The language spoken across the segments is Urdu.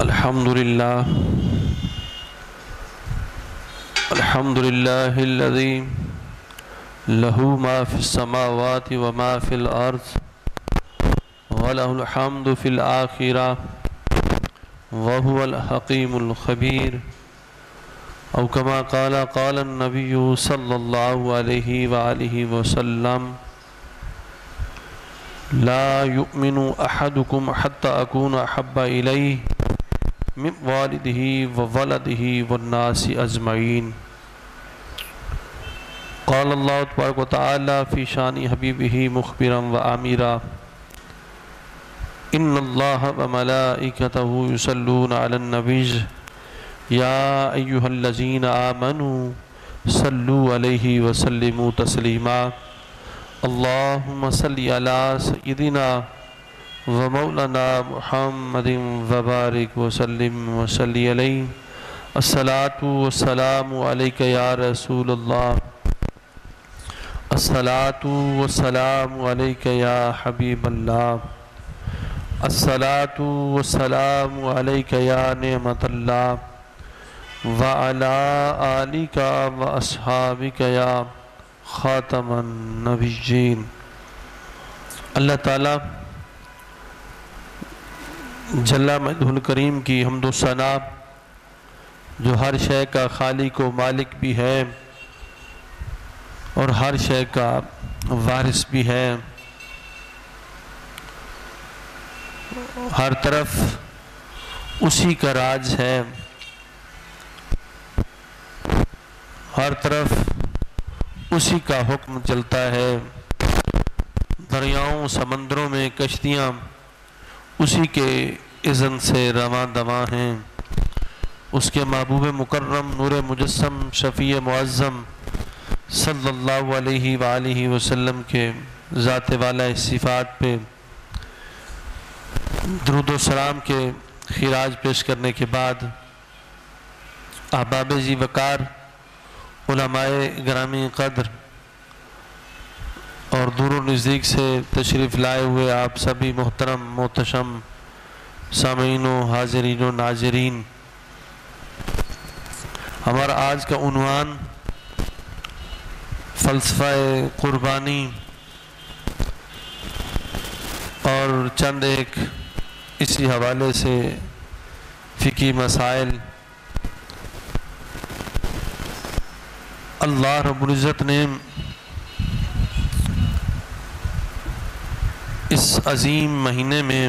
الحمد لله الحمد لله الذي له ما في السماوات وما في الأرض، وله الحمد في الآخرة، وهو الحكيم الخبير. أو كما قال قال النبي صلى الله عليه وآله وسلم، لا يؤمن أحدكم حتى أكون أحب إليه من والده وولده والناس أجمعين. قال الله تبارك وتعالى في شان حبيبه مخبرا وآميرا إن الله وملائكته يصلون على النبي. يا أيها الذين آمنوا صلوا عليه وسلموا تسلیما تسليما. اللهم صل على سيدنا ومولانا محمد وبارك وسلم وصل عليه الصلاة والسلام عليك يا رسول الله الصلاة والسلام عليك يا حبيب الله الصلاة والسلام عليك يا نعمة الله وعلى آلك وأصحابك يا خاتم النبیین. اللہ تعالیٰ جل مجد الکریم کی حمد و ثنا جو ہر شے کا خالق و مالک بھی ہے اور ہر شے کا وارث بھی ہے۔ ہر طرف اسی کا راج ہے۔ ہر طرف اسی کا حکم چلتا ہے۔ دریاؤں، سمندروں میں کشتیاں اسی کے اذن سے رواں دواں ہیں۔ اس کے محبوب مکرم نور مجسم شفیع معظم صلی اللہ علیہ وآلہ وسلم کے ذات والا صفات پہ درود و سلام کے خراج پیش کرنے کے بعد احباب جی وقار، علماء گرامی قدر دور و نزدیک سے تشریف لائے ہوئے آپ سبھی محترم محتشم سامعین و حاضرین و ناظرین۔ ہمارا آج کا عنوان فلسفہ قربانی۔ اور چند ایک اسی حوالے سے فقی مسائل۔ اللہ رب العزت نے اس عظیم مہینے میں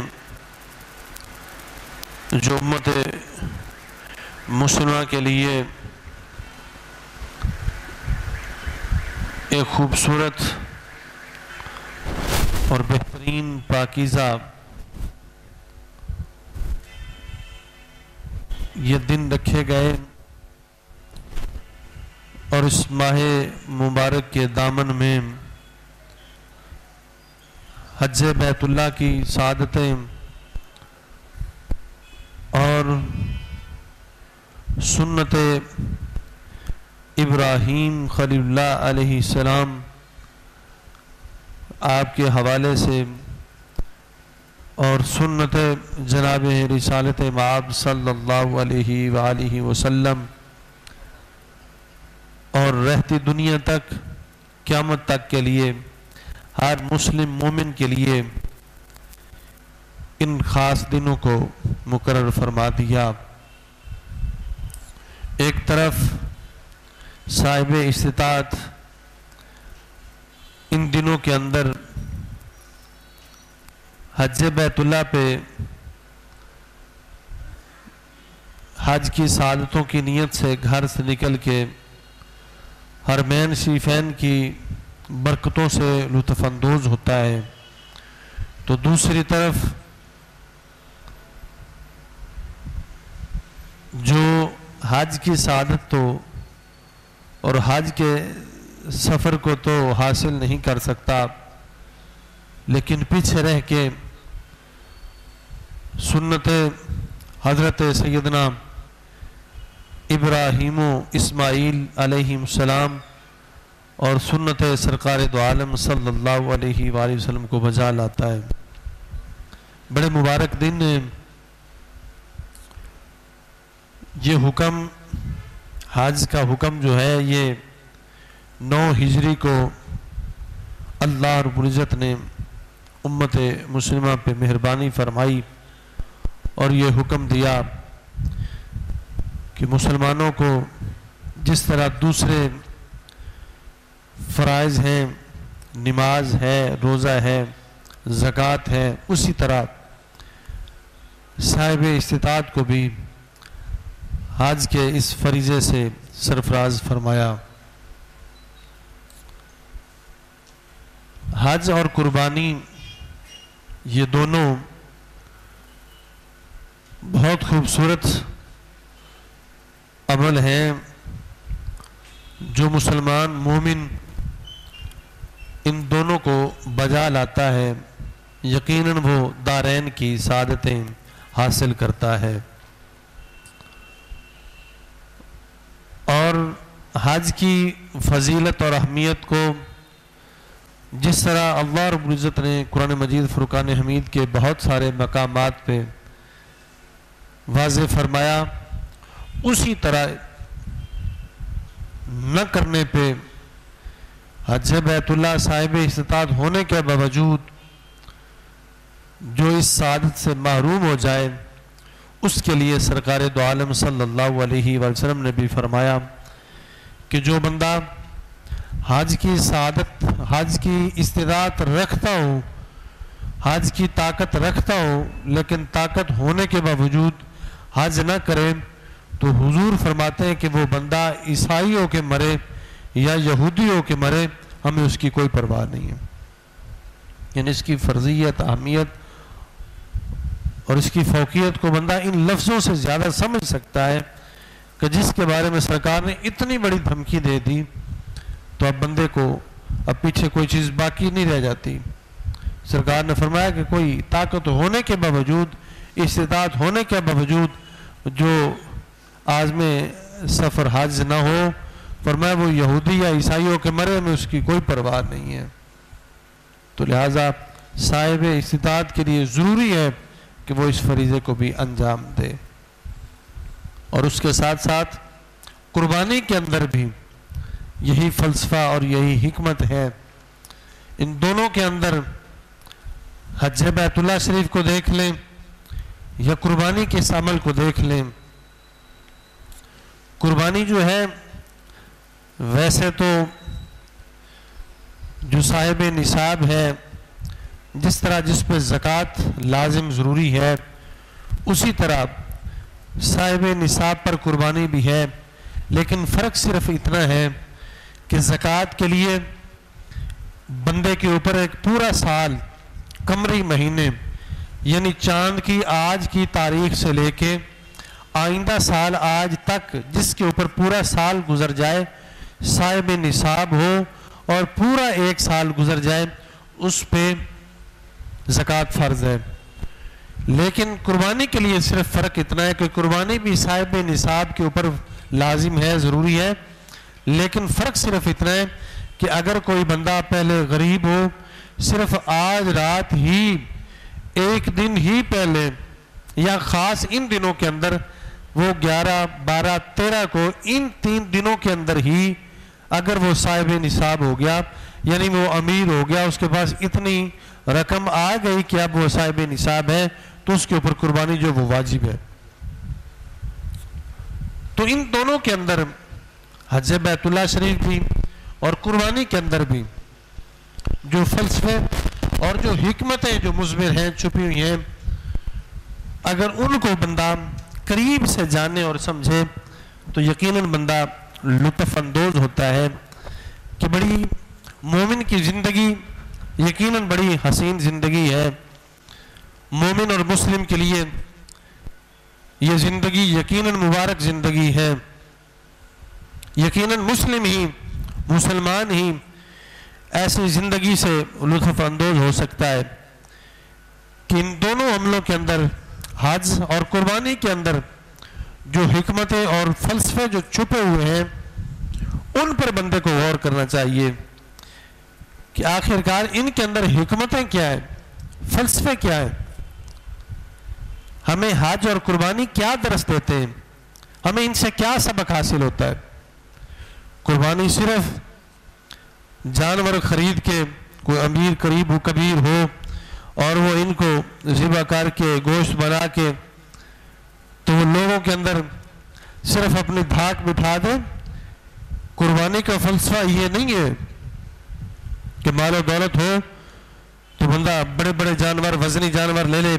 جو امت مسلمہ کے لیے ایک خوبصورت اور بہترین پاکیزہ یہ دن رکھے گئے اور اس ماہ مبارک کے دامن میں حج بیت اللہ کی سعادتیں اور سنت ابراہیم خلیل اللہ علیہ السلام آپ کے حوالے سے اور سنت جناب رسالت معاب صلی اللہ علیہ وآلہ وسلم اور رہتی دنیا تک، قیامت تک کے لیے ہر مسلم مومن کے لیے ان خاص دنوں کو مقرر فرما دیا۔ ایک طرف صاحب استطاعت ان دنوں کے اندر حج بیت اللہ پہ حج کی سعادتوں کی نیت سے گھر سے نکل کے حرمین شریفین کی برکتوں سے لطف اندوز ہوتا ہے۔ تو دوسری طرف جو حج کی سعادت تو اور حج کے سفر کو تو حاصل نہیں کر سکتا، لیکن پیچھے رہ کے سنت حضرت سیدنا ابراہیم و اسماعیل علیہ السلام اور سنت سرکار دو عالم صلی اللہ علیہ وآلہ وسلم کو بجا لاتا ہے۔ بڑے مبارک دن۔ یہ حکم، حج کا حکم جو ہے، یہ نو ہجری کو اللہ رب العزت نے امت مسلمہ پہ مہربانی فرمائی اور یہ حکم دیا کہ مسلمانوں کو جس طرح دوسرے فرائض ہیں، نماز ہے، روزہ ہے، زکوٰۃ ہے، اسی طرح صاحب استطاعت کو بھی حج کے اس فریضے سے سرفراز فرمایا۔ حج اور قربانی، یہ دونوں بہت خوبصورت عمل ہیں جو مسلمان مومن ان دونوں کو بجا لاتا ہے، یقیناً وہ دارین کی سعادتیں حاصل کرتا ہے۔ اور حج کی فضیلت اور اہمیت کو جس طرح اللہ رب العزت نے قرآن مجید فرقان حمید کے بہت سارے مقامات پہ واضح فرمایا، اسی طرح نہ کرنے پہ حج بیت اللہ صاحب استطاعت ہونے کے باوجود جو اس سعادت سے محروم ہو جائے اس کے لیے سرکار دو عالم صلی اللہ علیہ وسلم نے بھی فرمایا کہ جو بندہ حج کی سعادت، حج کی استداعت رکھتا ہو، حج کی طاقت رکھتا ہو، لیکن طاقت ہونے کے باوجود حج نہ کرے، تو حضور فرماتے ہیں کہ وہ بندہ عیسائیوں کے مرے یا یہودیوں کے مرے، ہمیں اس کی کوئی پرواہ نہیں ہے۔ یعنی اس کی فرضیت، اہمیت اور اس کی فوقیت کو بندہ ان لفظوں سے زیادہ سمجھ سکتا ہے کہ جس کے بارے میں سرکار نے اتنی بڑی دھمکی دے دی تو اب بندے کو اب پیچھے کوئی چیز باقی نہیں رہ جاتی۔ سرکار نے فرمایا کہ کوئی طاقت ہونے کے باوجود، استطاعت ہونے کے باوجود جو آزم سفر حج نہ ہو فرمایا وہ یہودی یا عیسائیوں کے مرے میں اس کی کوئی پرواہ نہیں ہے۔ تو لہٰذا صاحب استطاعت کے لیے ضروری ہے کہ وہ اس فریضے کو بھی انجام دے۔ اور اس کے ساتھ ساتھ قربانی کے اندر بھی یہی فلسفہ اور یہی حکمت ہے۔ ان دونوں کے اندر حج بیت اللہ شریف کو دیکھ لیں یا قربانی کے اس عمل کو دیکھ لیں۔ قربانی جو ہے ویسے تو جو صاحب نصاب ہے، جس طرح جس پہ زکوٰۃ لازم ضروری ہے، اسی طرح صاحب نصاب پر قربانی بھی ہے، لیکن فرق صرف اتنا ہے کہ زکوٰۃ کے لیے بندے کے اوپر ایک پورا سال کمری مہینے یعنی چاند کی آج کی تاریخ سے لے کے آئندہ سال آج تک، جس کے اوپر پورا سال گزر جائے صاحب نصاب ہو اور پورا ایک سال گزر جائے، اس پہ زکوٰۃ فرض ہے۔ لیکن قربانی کے لیے صرف فرق اتنا ہے کہ قربانی بھی صاحب نصاب کے اوپر لازم ہے، ضروری ہے۔ لیکن فرق صرف اتنا ہے کہ اگر کوئی بندہ پہلے غریب ہو، صرف آج رات ہی، ایک دن ہی پہلے، یا خاص ان دنوں کے اندر، وہ گیارہ، بارہ، تیرہ کو ان تین دنوں کے اندر ہی اگر وہ صاحب نصاب ہو گیا یعنی وہ امیر ہو گیا، اس کے پاس اتنی رقم آ گئی کہ اب وہ صاحب نصاب ہے، تو اس کے اوپر قربانی جو وہ واجب ہے۔ تو ان دونوں کے اندر حج بیت اللہ شریف بھی اور قربانی کے اندر بھی جو فلسفے اور جو حکمتیں جو مضمر ہیں، چھپی ہوئی ہیں، اگر ان کو بندہ قریب سے جانے اور سمجھے، تو یقیناً بندہ لطف اندوز ہوتا ہے کہ بڑی مومن کی زندگی یقیناً بڑی حسین زندگی ہے۔ مومن اور مسلم کے لیے یہ زندگی یقیناً مبارک زندگی ہے۔ یقیناً مسلم ہی، مسلمان ہی ایسی زندگی سے لطف اندوز ہو سکتا ہے کہ ان دونوں عملوں کے اندر، حج اور قربانی کے اندر جو حکمتیں اور فلسفے جو چھپے ہوئے ہیں، ان پر بندے کو غور کرنا چاہیے کہ آخرکار ان کے اندر حکمتیں کیا ہیں، فلسفے کیا ہیں۔ ہمیں حج اور قربانی کیا درس دیتے ہیں؟ ہمیں ان سے کیا سبق حاصل ہوتا ہے؟ قربانی صرف جانور خرید کے کوئی امیر قریب ہو کبیر ہو اور وہ ان کو ذبح کر کے، گوشت بنا کے تو وہ لوگوں کے اندر صرف اپنی دھاک بٹھا دیں۔ قربانی کا فلسفہ یہ نہیں ہے کہ مال و دولت ہو تو بندہ بڑے بڑے جانور، وزنی جانور لے لے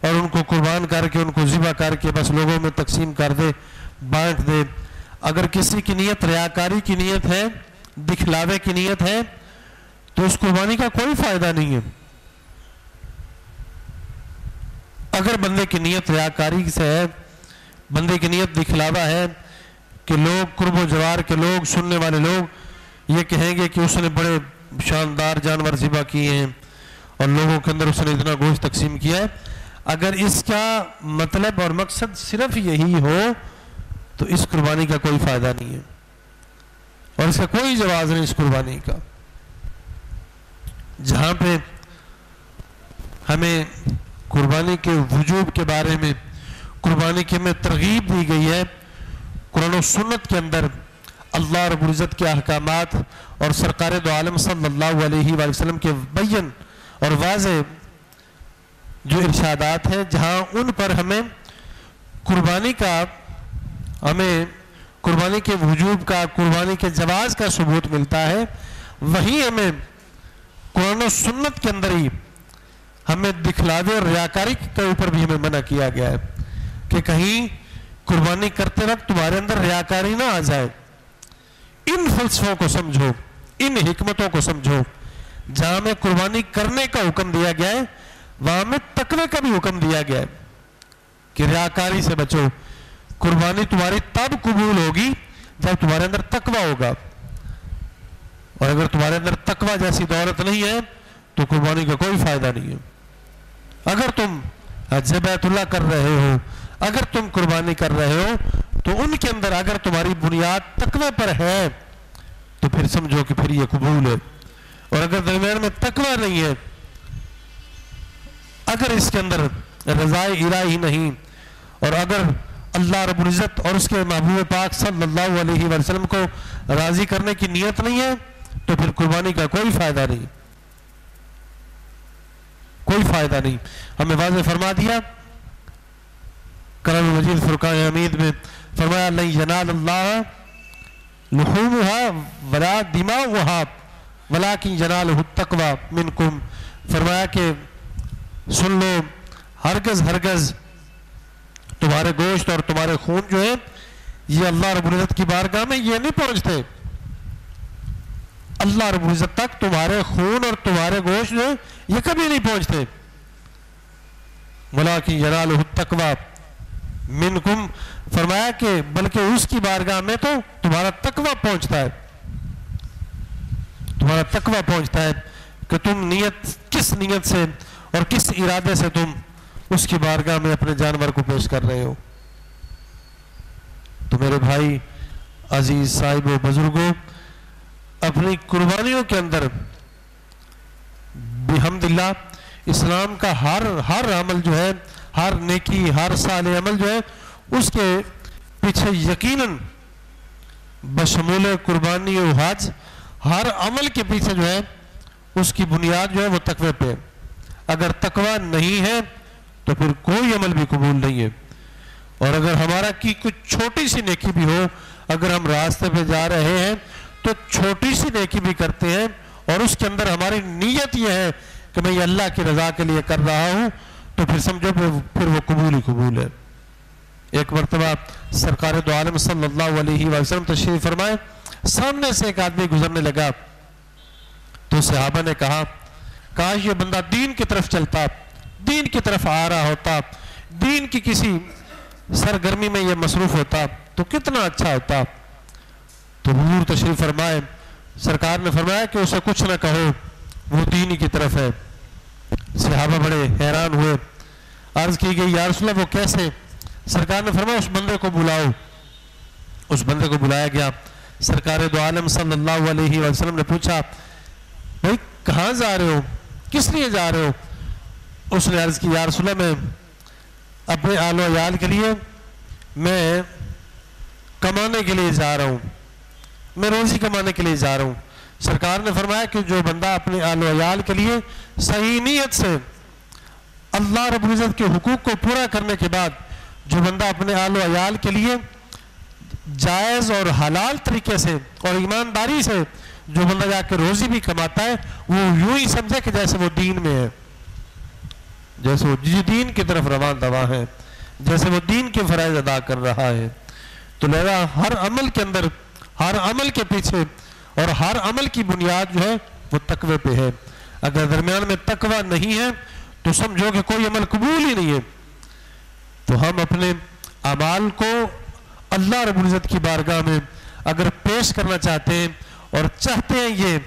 اور ان کو قربان کر کے، ان کو ذبح کر کے بس لوگوں میں تقسیم کر دے، بانٹ دے۔ اگر کسی کی نیت ریاکاری کی نیت ہے، دکھلاوے کی نیت ہے، تو اس قربانی کا کوئی فائدہ نہیں ہے۔ اگر بندے کی نیت ریاکاری سے ہے، بندے کی نیت دکھلاوا ہے کہ لوگ، قرب و جوار کے لوگ، سننے والے لوگ یہ کہیں گے کہ اس نے بڑے شاندار جانور ذبح کیے ہیں اور لوگوں کے اندر اس نے اتنا گوشت تقسیم کیا ہے۔ اگر اس کا مطلب اور مقصد صرف یہی ہو، تو اس قربانی کا کوئی فائدہ نہیں ہے۔ اور اس کا کوئی جواز نہیں اس قربانی کا۔ جہاں پہ ہمیں قربانی کے وجوب کے بارے میں، قربانی کی ہمیں ترغیب دی گئی ہے۔ قرآن و سنت کے اندر اللہ رب العزت کے احکامات اور سرکار دو عالم صلی اللہ علیہ وآلہ وسلم کے بین اور واضح جو ارشادات ہیں، جہاں ان پر ہمیں قربانی کا، ہمیں قربانی کے وجوب کا، قربانی کے جواز کا ثبوت ملتا ہے۔ وہی ہمیں قرآن و سنت کے اندر ہی ہمیں دکھلاوے اور ریاکاری کے اوپر بھی ہمیں منع کیا گیا ہے کہ کہیں قربانی کرتے وقت تمہارے اندر ریاکاری نہ آ جائے۔ ان فلسفوں کو سمجھو، ان حکمتوں کو سمجھو۔ جہاں میں قربانی کرنے کا حکم دیا گیا ہے، وہاں میں تقوی کا بھی حکم دیا گیا ہے کہ ریاکاری سے بچو۔ قربانی تمہاری تب قبول ہوگی جب تمہارے اندر تقوی ہوگا۔ اور اگر تمہارے اندر تقوی جیسی دولت نہیں ہے، تو قربانی کا کوئی فائدہ نہیں ہے۔ اگر تم حج بیت اللہ کر رہے ہو، اگر تم قربانی کر رہے ہو، تو ان کے اندر اگر تمہاری بنیاد تقوی پر ہے، تو پھر سمجھو کہ پھر یہ قبول ہے۔ اور اگر درمیان میں تقوی نہیں ہے، اگر اس کے اندر رضائے الہی نہیں، اور اگر اللہ رب العزت اور اس کے محبوب پاک صلی اللہ علیہ وسلم کو راضی کرنے کی نیت نہیں ہے، تو پھر قربانی کا کوئی فائدہ نہیں۔ کوئی فائدہ نہیں۔ ہمیں واضح فرما دیا۔ کرم مجید فرقان حمید میں فرمایا نہیں ینال اللہ لحومها ولا دماغها ولكن يناله التقوى منكم فرمایا کہ، سن لو، ہرگز ہرگز تمہارے گوشت اور تمہارے خون جو ہے یہ اللہ رب العزت کی بارگاہ میں یہ نہیں پہنچتے۔ اللہ رب العزت تک تمہارے خون اور تمہارے گوشت جو یہ کبھی نہیں پہنچتے۔ ملا کی جلال تقوا منکم، فرمایا کہ بلکہ اس کی بارگاہ میں تو تمہارا تقوی پہنچتا ہے۔ تمہارا تقوی پہنچتا ہے کہ تم نیت، کس نیت سے اور کس ارادے سے تم اس کی بارگاہ میں اپنے جانور کو پیش کر رہے ہو۔ تو میرے بھائی، عزیز صاحب و بزرگوں اپنی قربانیوں کے اندر بحمد اللہ اسلام کا ہر ہر عمل جو ہے، ہر نیکی، ہر سال عمل جو ہے، اس کے پیچھے یقیناً بشمول قربانی و حج ہر عمل کے پیچھے جو ہے، اس کی بنیاد جو ہے وہ تقوی پہ اگر تقوی نہیں ہے تو پھر کوئی عمل بھی قبول نہیں ہے۔ اور اگر ہمارا کی کچھ چھوٹی سی نیکی بھی ہو، اگر ہم راستے پہ جا رہے ہیں تو چھوٹی سی نیکی بھی کرتے ہیں اور اس کے اندر ہماری نیت یہ ہے کہ میں یہ اللہ کی رضا کے لیے کر رہا ہوں، تو پھر سمجھو پھر وہ قبول ہی قبول ہے۔ ایک مرتبہ سرکار دو عالم صلی اللہ علیہ وسلم تشریف فرمائے، سامنے سے ایک آدمی گزرنے لگا۔ تو صحابہ نے کہا کاش یہ بندہ دین کی طرف چلتا، دین کی طرف آ رہا ہوتا، دین کی کسی سرگرمی میں یہ مصروف ہوتا، تو کتنا اچھا ہوتا۔ تو حضور تشریف فرمائے۔ سرکار نے فرمایا کہ اسے کچھ نہ کہو، وہ دینی کی طرف ہے۔ صحابہ بڑے حیران ہوئے۔ عرض کی گئی، یا رسول اللہ، وہ کیسے؟ سرکار نے فرمایا، اس بندے کو بلاؤ۔ اس بندے کو بلایا گیا۔ سرکار دو عالم صلی اللہ علیہ وسلم نے پوچھا، بھائی، کہاں جا رہے ہو؟ کس لیے جا رہے ہو؟ اس نے عرض کی، یا رسول اللہ، میں اپنے آل و عیال کے لیے، میں کمانے کے لیے جا رہا ہوں۔ میں روزی کمانے کے لیے جا رہا ہوں۔ سرکار نے فرمایا کہ جو بندہ اپنے آل و عیال کے لیے صحیح نیت سے اللہ رب العزت کے حقوق کو پورا کرنے کے بعد جو بندہ اپنے آل و عیال کے لیے جائز اور حلال طریقے سے اور ایمانداری سے جو بندہ جا کے روزی بھی کماتا ہے، وہ یوں ہی سمجھے کہ جیسے وہ دین میں ہے۔ جیسے وہ جی جی دین کی طرف روان دوا ہے، جیسے وہ دین کے فرائض ادا کر رہا ہے۔ تو لہذا ہر عمل کے اندر ہر عمل کے پیچھے اور ہر عمل کی بنیاد جو ہے وہ تقوی پہ ہے۔ اگر درمیان میں تقوی نہیں ہے تو سمجھو کہ کوئی عمل قبول ہی نہیں ہے۔ تو ہم اپنے اعمال کو اللہ رب العزت کی بارگاہ میں اگر پیش کرنا چاہتے ہیں اور چاہتے ہیں یہ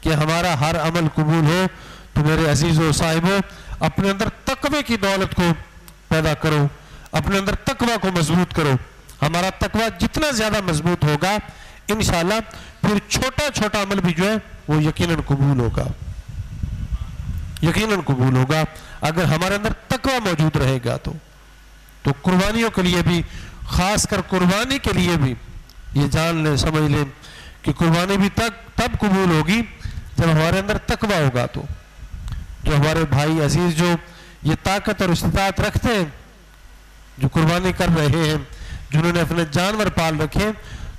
کہ ہمارا ہر عمل قبول ہو، تو میرے عزیز و صاحبوں، اپنے اندر تقوی کی دولت کو پیدا کرو، اپنے اندر تقوی کو مضبوط کرو۔ ہمارا تقوی جتنا زیادہ مضبوط ہوگا انشاءاللہ پھر چھوٹا چھوٹا عمل بھی جو ہے وہ یقیناً قبول ہوگا۔ یقیناً قبول ہوگا۔ اگر ہمارے اندر تقوی موجود رہے گا تو تو قربانیوں کے لیے بھی، خاص کر قربانی کے لیے بھی، یہ جان لیں، سمجھ لیں کہ قربانی بھی تک تب قبول ہوگی جب ہمارے اندر تقوی ہوگا تو۔ جو ہمارے بھائی عزیز جو یہ طاقت اور استطاعت رکھتے ہیں، جو قربانی کر رہے ہیں، جنہوں نے اپنے جانور پال رکھے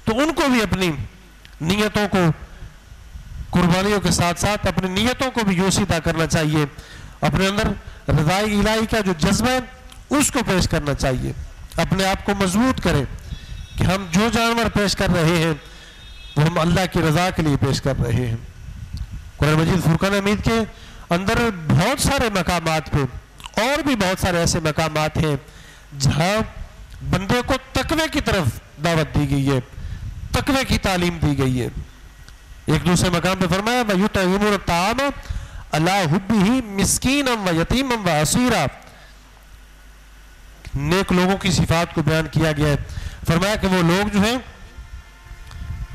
تو ان کو بھی اپنی نیتوں کو، قربانیوں کے ساتھ ساتھ اپنی نیتوں کو بھی یوسیدہ کرنا چاہیے۔ اپنے اندر رضائی الہی کا جو جذبہ ہے، اس کو پیش کرنا چاہیے۔ اپنے آپ کو مضبوط کریں کہ ہم جو جانور پیش کر رہے ہیں، وہ ہم اللہ کی رضا کے لیے پیش کر رہے ہیں۔ قرآن مجید فرقان امید کے اندر بہت سارے مقامات پہ، اور بھی بہت سارے ایسے مقامات ہیں جہاں بندے کو تقوی کی طرف دعوت دی گئی ہے۔ تقوی کی تعلیم دی گئی ہے۔ ایک دوسرے مقام پہ فرمایا وَيُتَعِمُونَ الطَّعَامَ عَلَىٰ حُبِّهِ مِسْكِينًا وَيَتِيمًا وَأَسِيرًا نیک لوگوں کی صفات کو بیان کیا گیا ہے۔ فرمایا کہ وہ لوگ جو ہیں،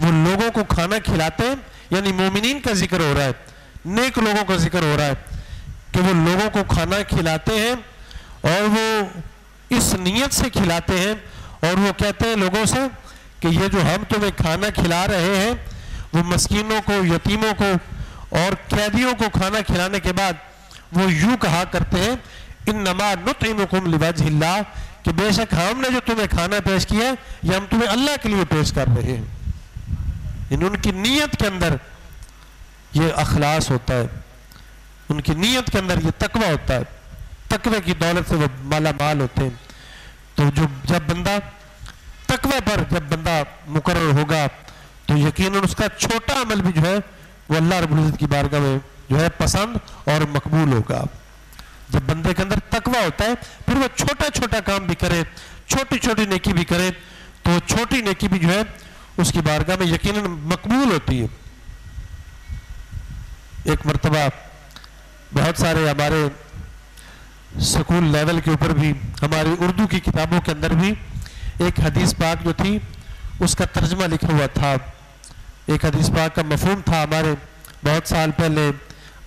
وہ لوگوں کو کھانا کھلاتے ہیں یعنی مومنین کا ذکر ہو رہا ہے۔ نیک لوگوں کا ذکر ہو رہا ہے کہ وہ لوگوں کو کھانا کھلاتے ہیں اور وہ اس نیت سے کھلاتے ہیں اور وہ کہتے ہیں لوگوں سے کہ یہ جو ہم تمہیں کھانا کھلا رہے ہیں، وہ مسکینوں کو، یتیموں کو اور قیدیوں کو کھانا کھلانے کے بعد وہ یوں کہا کرتے ہیں ان نما نطعمکم لوجہ اللہ، کہ بے شک ہم نے جو تمہیں کھانا پیش کیا، یہ ہم تمہیں اللہ کے لیے پیش کر رہے ہیں۔ یعنی ان کی نیت کے اندر یہ اخلاص ہوتا ہے۔ ان کی نیت کے اندر یہ تقوی ہوتا ہے۔ تقوی کی دولت سے وہ مالا مال ہوتے ہیں۔ تو جو جب بندہ تقوی پر جب بندہ مقرر ہوگا تو یقیناً اس کا چھوٹا عمل بھی جو ہے وہ اللہ رب العزت کی بارگاہ میں جو ہے پسند اور مقبول ہوگا۔ جب بندے کے اندر تقوی ہوتا ہے، پھر وہ چھوٹا چھوٹا کام بھی کرے، چھوٹی چھوٹی نیکی بھی کرے، تو چھوٹی نیکی بھی جو ہے اس کی بارگاہ میں یقیناً مقبول ہوتی ہے۔ ایک مرتبہ بہت سارے ہمارے سکول لیول کے اوپر بھی، ہماری اردو کی کتابوں کے اندر بھی ایک حدیث پاک جو تھی، اس کا ترجمہ لکھا ہوا تھا۔ ایک حدیث پاک کا مفہوم تھا ہمارے بہت سال پہلے۔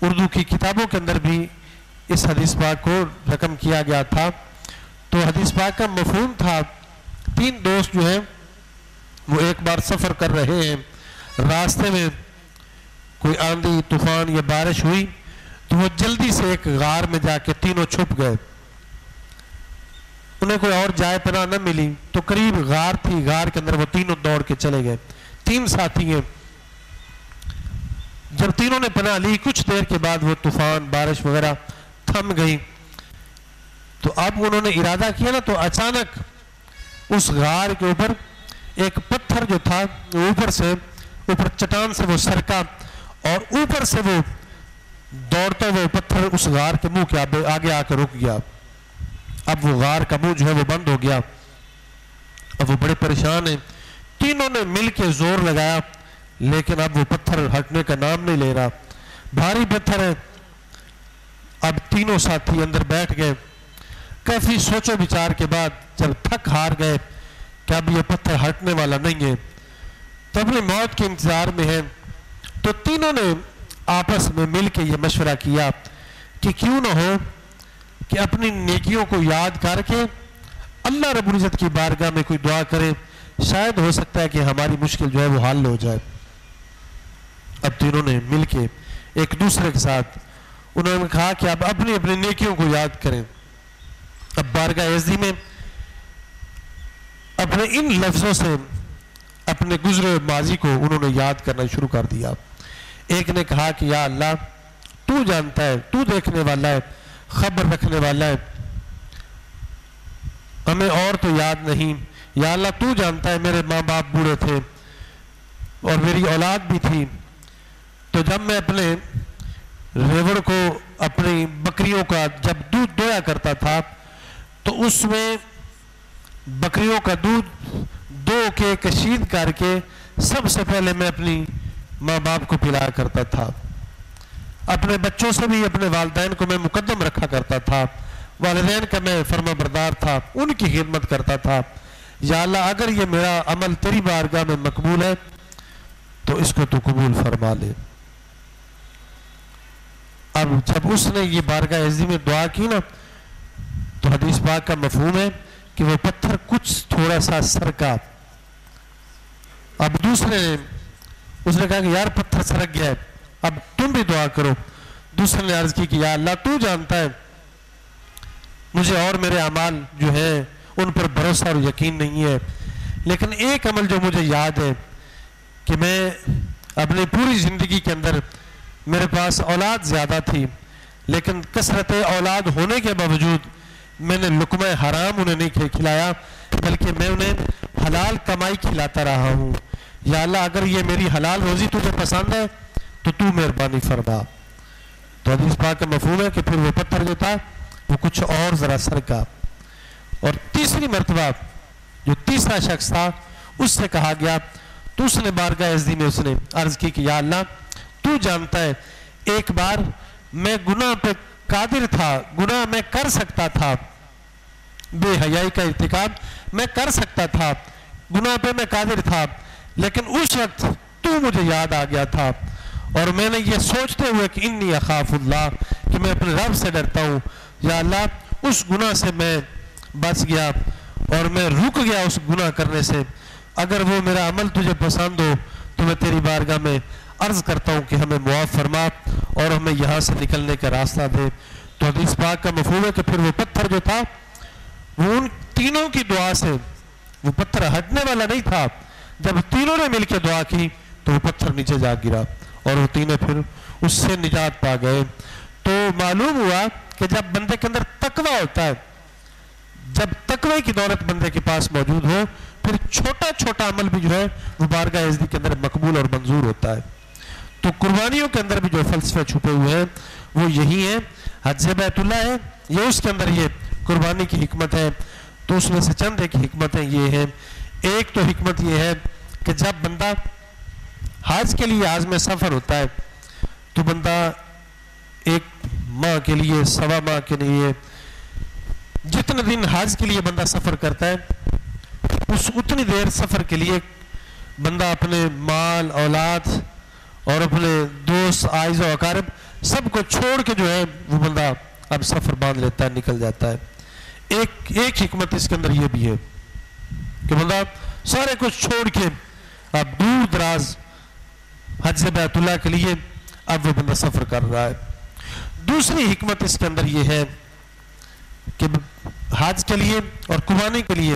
اردو کی کتابوں کے اندر بھی اس حدیث پاک کو رقم کیا گیا تھا۔ تو حدیث پاک کا مفہوم تھا، تین دوست جو ہیں، وہ ایک بار سفر کر رہے ہیں۔ راستے میں کوئی آندھی، طوفان یا بارش ہوئی تو وہ جلدی سے ایک غار میں جا کے تینوں چھپ گئے۔ انہیں کوئی اور جائے پناہ نہ ملی، تو قریب غار تھی، غار کے اندر وہ تینوں دوڑ کے چلے گئے۔ تین ساتھی ہیں جب تینوں نے پناہ لی، کچھ دیر کے بعد وہ طوفان، بارش وغیرہ تھم گئی۔ تو اب انہوں نے ارادہ کیا نا، تو اچانک اس غار کے اوپر ایک پتھر جو تھا اوپر سے، اوپر چٹان سے وہ سرکا اور اوپر سے وہ دوڑتا وہ پتھر اس غار کے منہ کے آگے آ کے رک گیا۔ اب وہ غار کا منہ جو ہے وہ بند ہو گیا۔ اب وہ بڑے پریشان ہیں۔ تینوں نے مل کے زور لگایا، لیکن اب وہ پتھر ہٹنے کا نام نہیں لے رہا۔ بھاری پتھر ہے اب تینوں ساتھی اندر بیٹھ گئے۔ کافی سوچو بچار کے بعد جب تھک ہار گئے کہ اب یہ پتھر ہٹنے والا نہیں ہے۔ تو اپنی موت کے انتظار میں ہے تو تینوں نے آپس میں مل کے یہ مشورہ کیا کہ کیوں نہ ہو کہ اپنی نیکیوں کو یاد کر کے اللہ رب العزت کی بارگاہ میں کوئی دعا کرے، شاید ہو سکتا ہے کہ ہماری مشکل جو ہے وہ حل ہو جائے۔ اب تینوں نے مل کے ایک دوسرے کے ساتھ انہوں نے کہا کہ اب اپنی اپنی نیکیوں کو یاد کریں۔ اب بارگاہ عزی میں اپنے ان لفظوں سے اپنے گزرے ماضی کو انہوں نے یاد کرنا شروع کر دیا۔ ایک نے کہا کہ یا اللہ، تو جانتا ہے، تو دیکھنے والا ہے خبر رکھنے والا ہے۔ ہمیں اور تو یاد نہیں۔ یا اللہ، تو جانتا ہے میرے ماں باپ بوڑھے تھے اور میری اولاد بھی تھی۔ تو جب میں اپنے ریوڑ کو، اپنی بکریوں کا جب دودھ دویا کرتا تھا، تو اس میں بکریوں کا دودھ دو کے کشید کر کے سب سے پہلے میں اپنی ماں باپ کو پلایا کرتا تھا۔ اپنے بچوں سے بھی اپنے والدین کو میں مقدم رکھا کرتا تھا، والدین کا میں فرما بردار تھا، ان کی خدمت کرتا تھا۔ یا اللہ، اگر یہ میرا عمل تیری بارگاہ میں مقبول ہے، تو اس کو تو قبول فرما لے۔ اب جب اس نے یہ بارگاہ عزی میں دعا کی نا، تو حدیث پاک کا مفہوم ہے کہ وہ پتھر کچھ تھوڑا سا سرکا۔ اب دوسرے نے، اس نے کہا کہ یار، پتھر سرک گیا ہے۔ اب تم بھی دعا کرو۔ دوسرے نے عرض کی کہ یا اللہ، تو جانتا ہے۔ مجھے اور میرے اعمال جو ہیں، ان پر بھروسہ اور یقین نہیں ہے۔ لیکن ایک عمل جو مجھے یاد ہے کہ میں اپنی پوری زندگی کے اندر میرے پاس اولاد زیادہ تھی، لیکن کثرت اولاد ہونے کے باوجود میں نے لکمہ حرام انہیں نہیں کھلایا، بلکہ میں انہیں حلال کمائی کھلاتا رہا ہوں۔ یا اللہ، اگر یہ میری حلال روزی تجھے پسند ہے تو تو مہربانی فرما۔ تو حدیث پاک کا مفہوم ہے کہ پھر وہ پتھر جو تھا، وہ کچھ اور ذرا سر کا۔ اور تیسری مرتبہ جو تیسرا شخص تھا، اس سے کہا گیا، تو اس نے بارگاہ عزدی میں اس نے عرض کی کہ یا اللہ، تو جانتا ہے، ایک بار میں گناہ پہ قادر تھا، گناہ میں کر سکتا تھا۔ بے حیائی کا ارتکاب میں کر سکتا تھا، گناہ پہ میں قادر تھا، لیکن اس وقت تو مجھے یاد آ گیا تھا۔ اور میں نے یہ سوچتے ہوئے کہ انی اخاف اللہ، کہ میں اپنے رب سے ڈرتا ہوں۔ یا اللہ، اس گناہ سے میں بچ گیا اور میں رک گیا اس گناہ کرنے سے۔ اگر وہ میرا عمل تجھے پسند ہو، تو میں تیری بارگاہ میں عرض کرتا ہوں کہ ہمیں معاف فرما اور ہمیں یہاں سے نکلنے کا راستہ دے۔ تو حدیث پاک کا مفہوم ہے کہ پھر وہ پتھر جو تھا، وہ ان تینوں کی دعا سے، وہ پتھر ہٹنے والا نہیں تھا۔ جب تینوں نے مل کے دعا کی، تو وہ پتھر نیچے جا گرا۔ اور وہ تینوں پھر اس سے نجات پا گئے۔ تو معلوم ہوا کہ جب بندے کے اندر تقوی ہوتا ہے، جب تقوی کی دولت بندے کے پاس موجود ہو، پھر چھوٹا چھوٹا عمل بھی جو ہے، وہ بارگاہ عزدی کے اندر مقبول اور منظور ہوتا ہے۔ تو قربانیوں کے اندر بھی جو فلسفے چھپے ہوئے ہیں، وہ یہی ہیں۔ حج بیت اللہ ہے یہ اس کے اندر یہ قربانی کی حکمت ہے، تو اس میں سے چند ایک حکمتیں یہ ہیں۔ ایک تو حکمت یہ ہے کہ جب بندہ حج کے لیے آج میں سفر ہوتا ہے، تو بندہ ایک ماہ کے لیے، سوا ماہ کے لیے، جتنے دن حج کے لیے بندہ سفر کرتا ہے، اس اتنی دیر سفر کے لیے بندہ اپنے مال، اولاد اور اپنے دوست آئز و اقارب سب کو چھوڑ کے جو ہے، وہ بندہ اب سفر باندھ لیتا ہے، نکل جاتا ہے۔ ایک ایک حکمت اس کے اندر یہ بھی ہے کہ بندہ سارے کچھ چھوڑ کے اب دور دراز حج بیت اللہ کے لیے اب وہ بندہ سفر کر رہا ہے۔ دوسری حکمت اس کے اندر یہ ہے کہ حج کے لیے اور قربانی کے لیے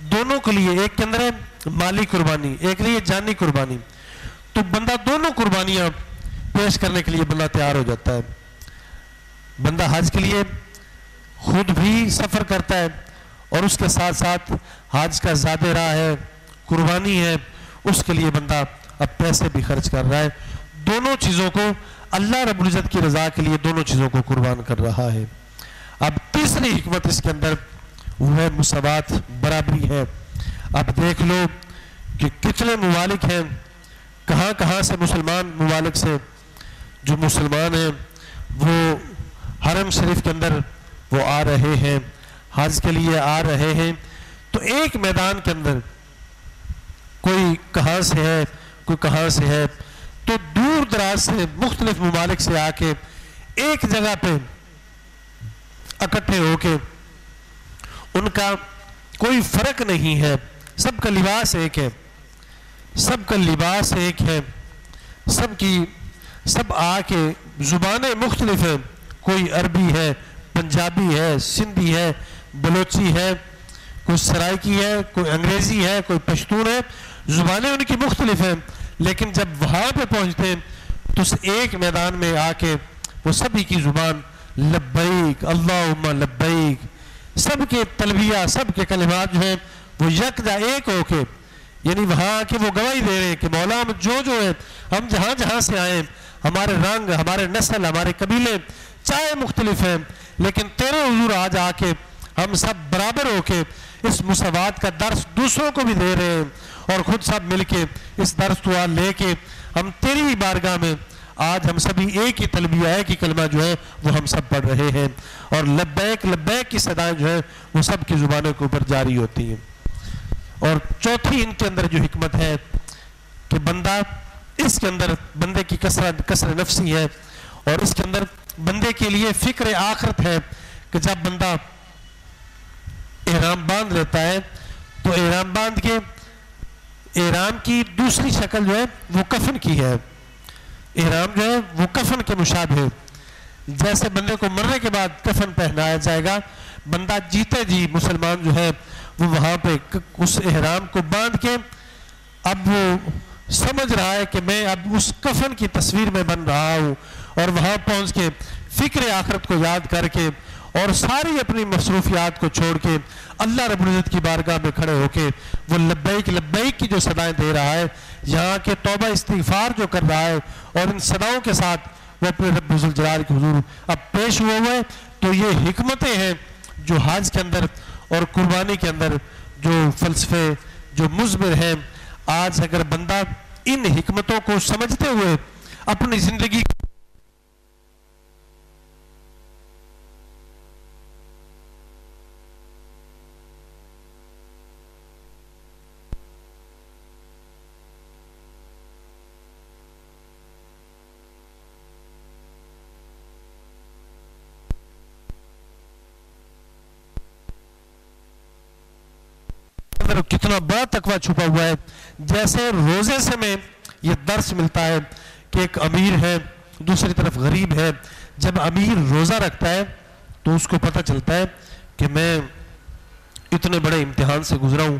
دونوں کے لیے، ایک کے اندر ہے مالی قربانی، ایک لیے جانی قربانی۔ تو بندہ دونوں قربانیاں پیش کرنے کے لیے بندہ تیار ہو جاتا ہے۔ بندہ حج کے لیے خود بھی سفر کرتا ہے اور اس کے ساتھ ساتھ حج کا زیادہ راہ ہے، قربانی ہے، اس کے لیے بندہ اب پیسے بھی خرچ کر رہا ہے۔ دونوں چیزوں کو اللہ رب العزت کی رضا کے لیے دونوں چیزوں کو قربان کر رہا ہے۔ اب تیسری حکمت اس کے اندر وہ ہے مساوات، برابری ہے۔ اب دیکھ لو کہ کتنے ممالک ہیں، کہاں کہاں سے مسلمان ممالک سے جو مسلمان ہیں، وہ حرم شریف کے اندر وہ آ رہے ہیں، حج کے لیے آ رہے ہیں۔ تو ایک میدان کے اندر کوئی کہاں سے ہے کوئی کہاں سے ہے، تو دور دراز سے مختلف ممالک سے آ کے ایک جگہ پہ اکٹھے ہو کے ان کا کوئی فرق نہیں ہے۔ سب کا لباس ایک ہے، سب کا لباس ایک ہے، سب کی، سب آ کے زبانیں مختلف ہیں۔ کوئی عربی ہے، پنجابی ہے، سندھی ہے، بلوچی ہے، کوئی سرائکی ہے، کوئی انگریزی ہے، کوئی پشتون ہے۔ زبانیں ان کی مختلف ہیں۔ لیکن جب وہاں پہ پہنچتے ہیں تو اس ایک میدان میں آ کے وہ سبھی کی زبان لبیک، اللہم لبیک۔ سب کے تلبیہ سب کے کلمات جو ہیں وہ یکجا ایک ہو کے یعنی وہاں آ کے وہ گواہی دے رہے ہیں کہ مولا ہم جو جو ہے ہم جہاں جہاں سے آئے ہمارے رنگ، ہمارے نسل، ہمارے قبیلے چاہے مختلف ہیں، لیکن تیرے حضور آج آ کے ہم سب برابر ہو کے اس مساوات کا درس دوسروں کو بھی دے رہے ہیں۔ اور خود سب مل کے اس درس دعا لے کے ہم تیری ہی بارگاہ میں آج ہم سبھی ایک ہی تلبیہ ایک ہی کلمہ جو ہے وہ ہم سب پڑھ رہے ہیں اور لبیک لبیک کی صدایں جو ہے وہ سب کی زبانوں کے اوپر جاری ہوتی ہیں اور چوتھی ان کے اندر جو حکمت ہے کہ بندہ اس کے اندر بندے کی کسر کسر نفسی ہے اور اس کے اندر بندے کے لیے فکر آخرت ہے کہ جب بندہ احرام باندھ لیتا ہے تو احرام باندھ کے احرام کی دوسری شکل جو ہے، وہ کفن کی ہے۔ احرام جو ہے، وہ کفن کے مشابہ جیسے بندے کو مرنے کے بعد کفن پہنایا جائے گا، بندہ جیتے جی مسلمان جو ہے، وہ وہاں پہ اس احرام کو باندھ کے اب وہ سمجھ رہا ہے کہ میں اب اس کفن کی تصویر میں بن رہا ہوں اور وہاں پہنچ کے فکر آخرت کو یاد کر کے اور ساری اپنی مصروفیات کو چھوڑ کے اللہ رب العزت کی بارگاہ میں کھڑے ہو کے وہ لبیک لبیک کی جو صدایں دے رہا ہے، یہاں کے توبہ استغفار جو کر رہا ہے اور ان صداؤں کے ساتھ وہ اپنے رب الجلال کے حضور اب پیش ہوئے ہوئے تو یہ حکمتیں ہیں جو حج کے اندر اور قربانی کے اندر جو فلسفے، جو مزمر ہیں۔ آج اگر بندہ ان حکمتوں کو سمجھتے ہوئے اپنی زندگی اندر کتنا بڑا تقوی چھپا ہوا ہے، جیسے روزے سے میں یہ درس ملتا ہے کہ ایک امیر ہے، دوسری طرف غریب ہے۔ جب امیر روزہ رکھتا ہے، تو اس کو پتہ چلتا ہے کہ میں اتنے بڑے امتحان سے گزرا ہوں۔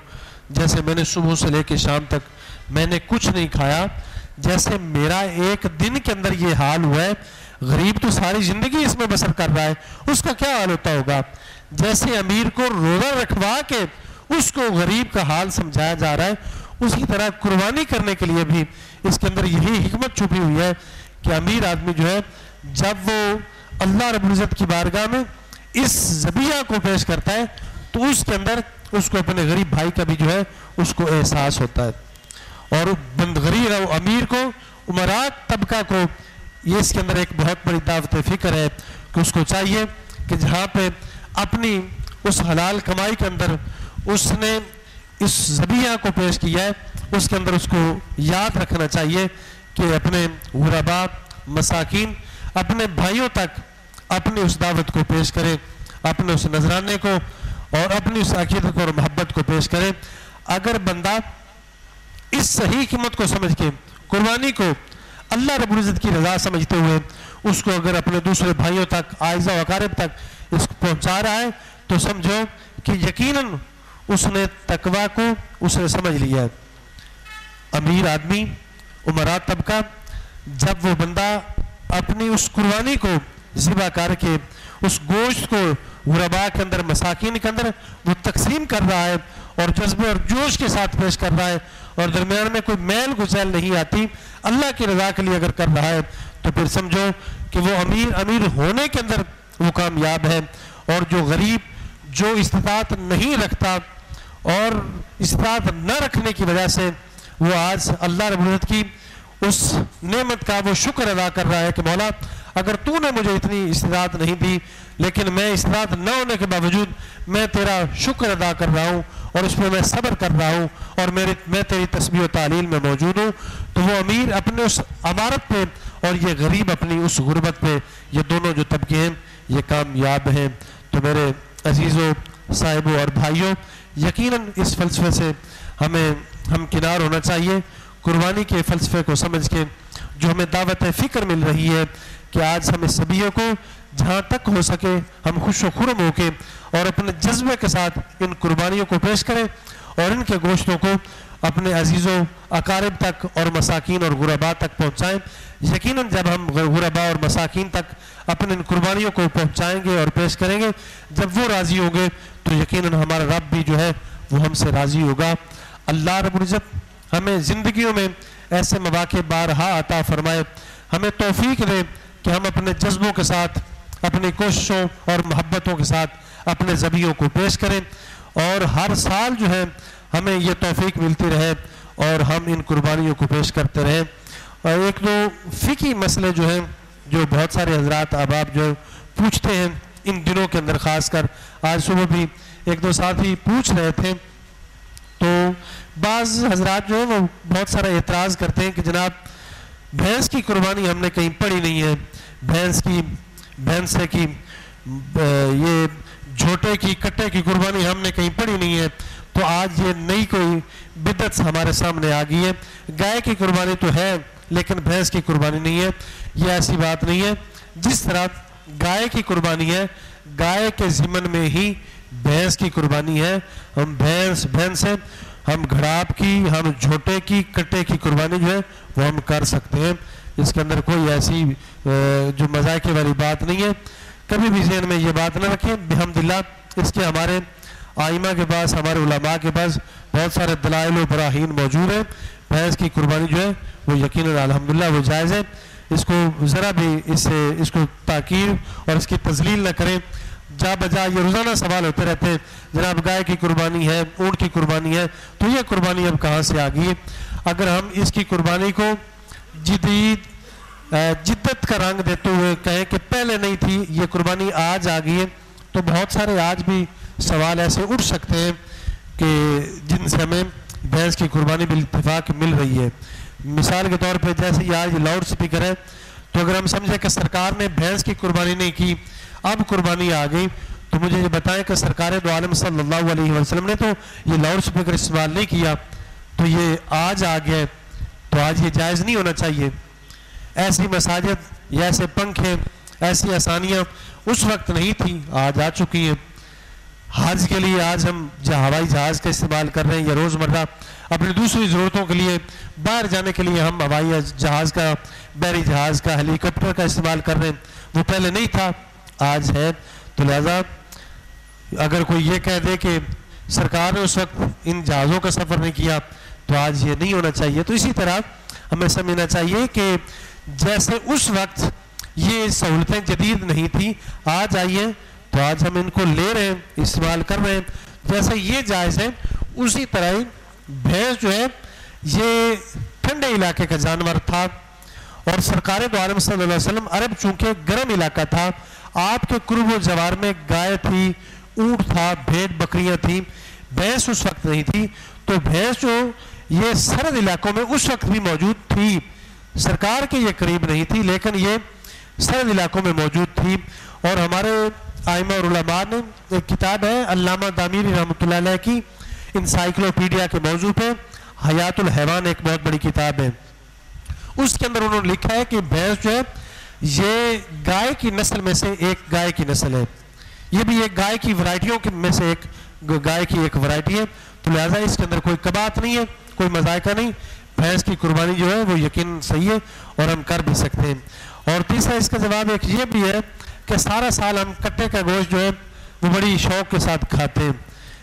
جیسے میں نے صبح سے لے کے شام تک میں نے کچھ نہیں کھایا، جیسے میرا ایک دن کے اندر یہ حال ہوا ہے، غریب تو ساری زندگی اس میں بسر کر رہا ہے۔ اس کا کیا حال ہوتا ہوگا؟ جیسے امیر کو روزہ رکھوا کے اس کو غریب کا حال سمجھایا جا رہا ہے۔ اسی طرح قربانی کرنے کے لیے بھی اس کے اندر یہی حکمت چھپی ہوئی ہے کہ امیر آدمی جو ہے، جب وہ اللہ رب العزت کی بارگاہ میں اس زبیہ کو پیش کرتا ہے، تو اس کے اندر اس کو اپنے غریب بھائی کا بھی جو ہے، اس کو احساس ہوتا ہے۔ اور بند غریب امیر کو عمرات طبقہ کو، یہ اس کے اندر ایک بہت بڑی دعوت فکر ہے کہ اس کو چاہیے کہ جہاں پہ اپنی اس حلال کمائی کے اندر اس نے اس زبیہ کو پیش کیا ہے۔ اس کے اندر اس کو یاد رکھنا چاہیے کہ اپنے غربا، مساکین اپنے بھائیوں تک اپنی اس دعوت کو پیش کرے اپنے اس نذرانے کو اور اپنی اس عقیدت کو اور محبت کو پیش کرے اگر بندہ اس صحیح قیمت کو سمجھ کے قربانی کو اللہ رب العزت کی رضا سمجھتے ہوئے اس کو اگر اپنے دوسرے بھائیوں تک آئزہ و اقارب تک اس کو پہنچا رہا ہے تو سمجھو کہ یقیناً اس نے تقوی کو اس نے سمجھ لیا۔ امیر آدمی عمرات طبقہ، جب وہ بندہ اپنی اس قربانی کو ذبح کر کے اس گوشت کو غربا کے اندر، مساکین کے اندر وہ تقسیم کر رہا ہے اور جذبے اور جوش کے ساتھ پیش کر رہا ہے اور درمیان میں کوئی میل گزیل نہیں آتی، اللہ کی رضا کے لیے اگر کر رہا ہے، تو پھر سمجھو کہ وہ امیر امیر ہونے کے اندر وہ کامیاب ہے اور جو غریب، جو استطاعت نہیں رکھتا اور استطاعت نہ رکھنے کی وجہ سے وہ آج اللہ رب العزت کی اس نعمت کا وہ شکر ادا کر رہا ہے کہ مولا، اگر تو نے مجھے اتنی استطاعت نہیں دی، لیکن میں استطاعت نہ ہونے کے باوجود میں تیرا شکر ادا کر رہا ہوں اور اس میں میں صبر کر رہا ہوں اور میرے، میں تیری تسبیح و تعلیل میں موجود ہوں، تو وہ امیر اپنے اس عمارت پہ اور یہ غریب اپنی اس غربت پہ، یہ دونوں جو طبقے ہیں، یہ کامیاب ہیں۔ تو میرے عزیزوں، صاحبوں اور بھائیوں یقیناً اس فلسفے سے ہمیں، ہم کنار ہونا چاہیے۔ قربانی کے فلسفے کو سمجھ کے جو ہمیں دعوت فکر مل رہی ہے کہ آج ہمیں سبھیوں کو جہاں تک ہو سکے ہم خوش و خرم ہو کے اور اپنے جذبے کے ساتھ ان قربانیوں کو پیش کریں اور ان کے گوشتوں کو اپنے عزیزوں اقارب تک اور مساکین اور غربا تک پہنچائیں۔ یقیناً جب ہم غربا اور مساکین تک اپنے ان قربانیوں کو پہنچائیں گے اور پیش کریں گے، جب وہ راضی ہوں گے، تو یقیناً ہمارا رب بھی جو ہے، وہ ہم سے راضی ہوگا۔ اللہ رب العزت ہمیں زندگیوں میں ایسے مواقع بارہا عطا فرمائے۔ ہمیں توفیق دے کہ ہم اپنے جذبوں کے ساتھ، اپنی کوششوں اور محبتوں کے ساتھ اپنے زبیوں کو پیش کریں۔ اور ہر سال جو ہے ہمیں یہ توفیق ملتی رہے اور ہم ان قربانیوں کو پیش کرتے رہیں اور ایک دو فقی مسئلے جو ہیں، جو بہت سارے حضرات احباب جو پوچھتے ہیں ان دنوں کے اندر، خاص کر آج صبح بھی ایک دو ساتھی پوچھ رہے تھے۔ تو بعض حضرات جو ہیں، وہ بہت سارا اعتراض کرتے ہیں کہ جناب، بھینس کی قربانی ہم نے کہیں پڑھی نہیں ہے۔ بھینس کی بھینسے کی یہ جھوٹے کی، کٹے کی قربانی ہم نے کہیں پڑھی نہیں ہے۔ تو آج یہ نئی کوئی بدت ہمارے سامنے آ گئی ہے۔ گائے کی قربانی تو ہے، لیکن بھینس کی قربانی نہیں ہے۔ یہ ایسی بات نہیں ہے۔ جس طرح گائے کی قربانی ہے، گائے کے ضمن میں ہی بھینس کی قربانی ہے۔ ہم بھینس بھینس ہیں۔ ہم گھڑاب کی، ہم جھوٹے کی، کٹے کی قربانی جو ہے، وہ ہم کر سکتے ہیں۔ اس کے اندر کوئی ایسی جو مذائقے والی بات نہیں ہے۔ کبھی بھی ذہن میں یہ بات نہ رکھیں۔ بحمدللہ اس کے ہمارے آئمہ کے پاس، ہمارے علماء کے پاس بہت سارے دلائل و براہین موجود ہیں۔ بھینس کی قربانی جو ہے، وہ یقیناً الحمدللہ وہ جائز ہے۔ اس کو ذرا بھی اس سے، اس کو تاکیر اور اس کی تزلیل نہ کریں۔ جا بجا یہ روزانہ سوال ہوتے رہتے ہیں، جناب، گائے کی قربانی ہے، اونٹ کی قربانی ہے، تو یہ قربانی اب کہاں سے آ گئی اگر ہم اس کی قربانی کو جدید جدت کا رنگ دیتے ہوئے کہیں کہ پہلے نہیں تھی، یہ قربانی آج آ گئی ہے، تو بہت سارے آج بھی سوال ایسے اٹھ سکتے ہیں کہ جن سے ہمیں بھینس کی قربانی اتفاق مل رہی ہے۔ مثال کے طور پہ جیسے یہ آج لاؤڈ سپیکر ہے، تو اگر ہم سمجھیں کہ سرکار نے بھینس کی قربانی نہیں کی، اب قربانی آ گئی، تو مجھے یہ بتائیں کہ سرکار دو عالم صلی اللہ علیہ وسلم نے تو یہ لاؤڈ سپیکر استعمال نہیں کیا، تو یہ آج آ گیا تو آج یہ جائز نہیں ہونا چاہیے۔ ایسی مساجد یا ایسے پنکھے، ایسی آسانیاں اس وقت نہیں تھی آج آ چکی ہیں۔ حج کے لیے آج ہم ہوائی جہاز کا استعمال کر رہے ہیں یا روز مرہ اپنی دوسری ضرورتوں کے لیے، باہر جانے کے لیے ہم ہوائی جہاز کا، بحری جہاز کا ہیلی کاپٹر کا استعمال کر رہے ہیں۔ وہ پہلے نہیں تھا، آج ہے۔ تو لہذا، اگر کوئی یہ کہہ دے کہ سرکار نے اس وقت ان جہازوں کا سفر نہیں کیا، تو آج یہ نہیں ہونا چاہیے۔ تو اسی طرح ہمیں سمجھنا چاہیے کہ جیسے اس وقت یہ سہولتیں جدید نہیں تھی آج آئیے تو آج ہم ان کو لے رہے ہیں، استعمال کر رہے ہیں۔ جیسے یہ جائز ہے اسی طرح ہی بھینس جو ہے، یہ ٹھنڈے علاقے کا جانور تھا۔ اور سرکار دو عالم صلی اللہ علیہ وسلم عرب چونکہ گرم علاقہ تھا، آپ کے قرب و جوار میں گائے تھی، اونٹ تھا بھیڑ بکریاں تھیں۔ بھینس اس وقت نہیں تھی۔ تو بھینس جو یہ سرد علاقوں میں اس وقت بھی موجود تھی۔ سرکار کے یہ قریب نہیں تھی، لیکن یہ سرد علاقوں میں موجود تھی۔ اور ہمارے آئمہ اور علماء نے ایک کتاب ہے علامہ دامیر رحمۃ اللہ علیہ کی انسائکلوپیڈیا کے موضوع پہ۔ حیات الحیوان ایک بہت بڑی کتاب ہے۔ اس کے اندر انہوں نے لکھا ہے کہ بھینس جو ہے، یہ گائے کی نسل میں سے ایک گائے کی نسل ہے۔ یہ بھی ایک گائے کی ورائٹیوں میں سے ایک گائے کی ایک ورائٹی ہے۔ تو لہٰذا اس کے اندر کوئی کبات نہیں ہے، کوئی مذائقہ نہیں۔ بھینس کی قربانی جو ہے، وہ یقین صحیح ہے اور ہم کر بھی سکتے ہیں۔ اور تیسرا اس کا جواب ایک یہ بھی ہے کہ سارا سال ہم کٹے کا گوشت جو ہے، وہ بڑی شوق کے ساتھ کھاتے ہیں۔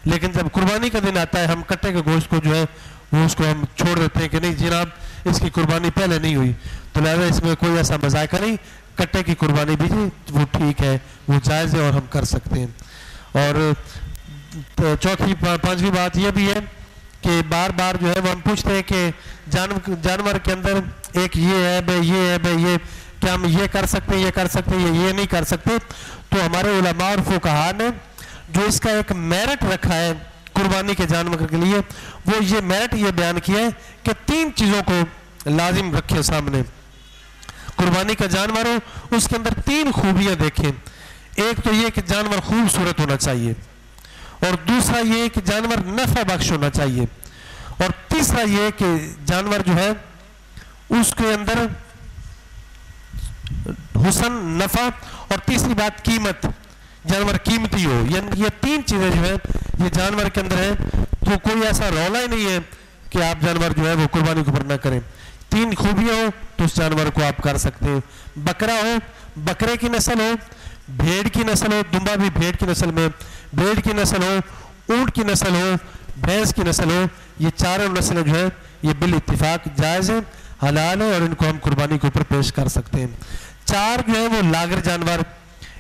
لیکن جب قربانی کا دن آتا ہے، ہم کٹے کے گوشت کو جو ہے، وہ اس کو ہم چھوڑ دیتے ہیں کہ نہیں جناب، اس کی قربانی پہلے نہیں ہوئی۔ تو لہٰذا اس میں کوئی ایسا مذائقہ نہیں، کٹے کی قربانی بھی وہ ٹھیک ہے، وہ جائز ہے اور ہم کر سکتے ہیں۔ اور چوتھی پانچویں بات یہ بھی ہے کہ بار بار جو ہے، وہ ہم پوچھتے ہیں کہ جانور کے اندر ایک یہ ہے، بے یہ ہے، بے یہ۔ کیا ہم یہ کر سکتے یہ کر سکتے ہیں، یہ نہیں کر سکتے۔ تو ہمارے علماء اور فقہا نے جو اس کا ایک میرٹ رکھا ہے قربانی کے جانور کے لیے، وہ یہ میرٹ یہ بیان کیا ہے کہ تین چیزوں کو لازم رکھے سامنے۔ قربانی کا جانور ہو، اس کے اندر تین خوبیاں دیکھیں۔ ایک تو یہ کہ جانور خوبصورت ہونا چاہیے، اور دوسرا یہ کہ جانور نفع بخش ہونا چاہیے۔ اور تیسرا یہ کہ جانور جو ہے، اس کے اندر حسن، نفع اور تیسری بات، قیمت۔ جانور قیمتی ہو۔ یعنی یہ تین چیزیں جو ہیں، یہ جانور کے اندر ہیں تو کوئی ایسا رولا ہی نہیں ہے کہ آپ جانور جو ہے وہ قربانی کو پر نہ کریں۔ تین خوبیاں ہو تو اس جانور کو آپ کر سکتے ہیں۔ بکرا ہو، بکرے کی نسل ہو، بھیڑ کی نسل ہو، دمبا بھی بھیڑ کی نسل میں، بھیڑ کی نسل ہو، اونٹ کی نسل ہو، بھینس کی نسل ہو، یہ چاروں نسلیں جو ہیں، یہ بال اتفاق جائز ہیں۔ حلال ہے اور ان کو ہم قربانی کے اوپر پیش کر سکتے ہیں۔ چار جو ہے وہ لاگر جانور۔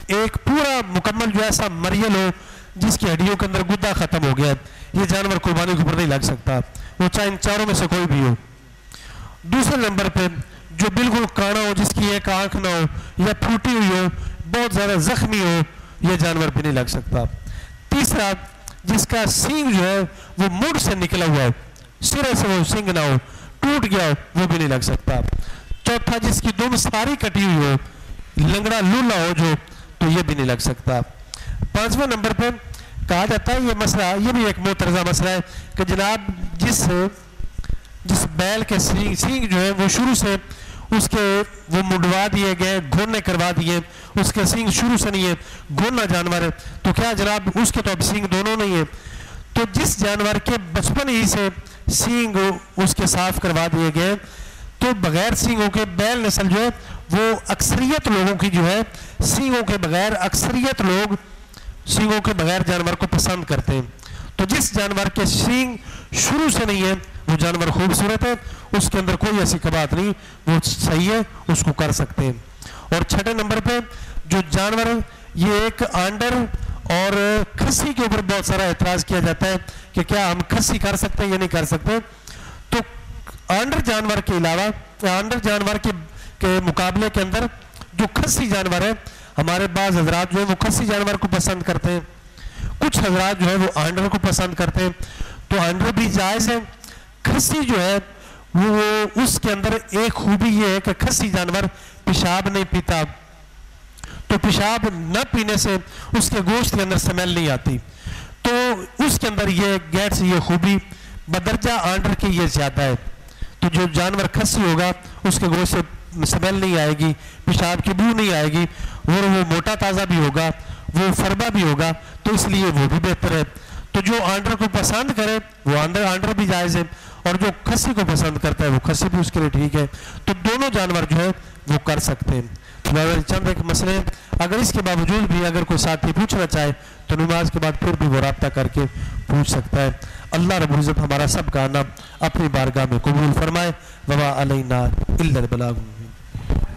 ایک پورا مکمل جو ایسا مریل ہو، جس کی ہڈیوں کے اندر گدا ختم ہو گیا۔ یہ جانور قربانی کے اوپر نہیں لگ سکتا۔ وہ چاہے ان چاروں میں سے کوئی بھی ہو۔ دوسرے نمبر پہ، جو بالکل کانا ہو، جس کی ایک آنکھ نہ ہو یا پھوٹی ہوئی ہو، بہت زیادہ زخمی ہو، یہ جانور بھی نہیں لگ سکتا۔ تیسرا، جس کا سینگ جو ہے، وہ مڑ سے نکلا ہوا ہے۔ سرے سے وہ سینگ نہ ہو۔ ٹوٹ گیا ہو، وہ بھی نہیں لگ سکتا۔ چوتھا، جس کی دم ساری کٹی ہوئی ہو، لنگڑا لولا ہو جو، تو یہ بھی نہیں لگ سکتا۔ پانچویں نمبر پہ کہا جاتا ہے، یہ مسئلہ، یہ بھی ایک موترزہ مسئلہ ہے کہ جناب، جس جس بیل کے سینگ سینگ جو ہے، وہ شروع سے اس کے وہ مڈوا دیے گئے گھونے کروا دیے۔ اس کے سینگ شروع سے نہیں ہے گھونا جانور ہے۔ تو کیا جناب، اس کے تو اب سینگ دونوں نہیں ہے تو جس جانور کے بچپن ہی سے سینگ اس کے صاف کروا دیے گئے، تو بغیر سینگوں کے بیل نسل جو ہے، وہ اکثریت لوگوں کی جو ہے، سینگوں کے بغیر اکثریت لوگ سینگوں کے بغیر جانور کو پسند کرتے ہیں۔ تو جس جانور کے سینگ شروع سے نہیں ہے، وہ جانور خوبصورت ہے، اس کے اندر کوئی ایسی کبات نہیں، وہ صحیح ہے، اس کو کر سکتے ہیں۔ اور چھٹے نمبر پہ جو جانور یہ ایک آنڈر اور کھسی کے اوپر بہت سارا اعتراض کیا جاتا ہے کہ کیا ہم کھسی کر سکتے ہیں یا نہیں کر سکتے۔ تو آنڈر جانور کے علاوہ، آنڈر جانور کے کے مقابلے کے اندر جو کھسی جانور ہے ہمارے بعض حضرات جو ہے وہ کھسی جانور کو پسند کرتے ہیں۔ کچھ حضرات جو ہے وہ آنڈر کو پسند کرتے ہیں۔ تو آنڈر بھی جائز ہے کھسی جو ہے، وہ اس کے اندر ایک خوبی یہ ہے کہ کھسی جانور پیشاب نہیں پیتا۔ تو پیشاب نہ پینے سے اس کے گوشت کے اندر سمیل نہیں آتی۔ تو اس کے اندر یہ گیٹس یہ خوبی بدرجہ آنڈر کی یہ زیادہ ہے۔ تو جو جانور کھسی ہوگا، اس کے گوشت سے سمیل نہیں آئے گی، پیشاب کی بو نہیں آئے گی۔ اور وہ موٹا تازہ بھی ہوگا، وہ فربا بھی ہوگا، تو اس لیے وہ بھی بہتر ہے۔ تو جو آنڈر کو پسند کرے، وہ آنڈر آنڈر بھی جائز ہے۔ اور جو کھسی کو پسند کرتا ہے، وہ کھسی بھی اس کے لیے ٹھیک ہے۔ تو دونوں جانور جو ہے، وہ کر سکتے ہیں۔ چند ایک مسئلے اگر اس کے باوجود بھی اگر کوئی ساتھی پوچھنا چاہے، تو نماز کے بعد پھر بھی وہ رابطہ کر کے پوچھ سکتا ہے۔ اللہ رب العزت ہمارا سب کا نام اپنی بارگاہ میں قبول فرمائے۔ وبا علینا اللہ البلاغ